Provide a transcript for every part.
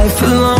life along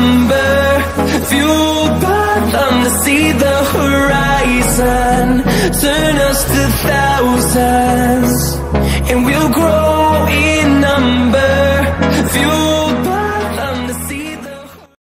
number Fueled by to see the horizon. Turn us to